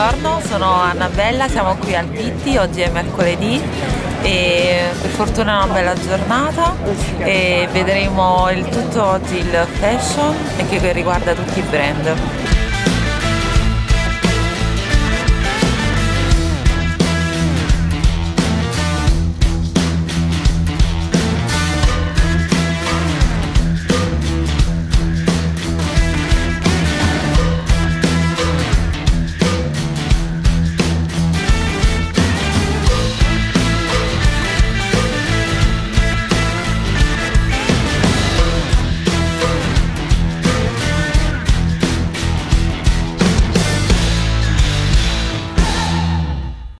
buongiorno, sono Annabella, siamo qui al Pitti, oggi è mercoledì e per fortuna è una bella giornata e vedremo il tutto oggi il fashion e che riguarda tutti i brand.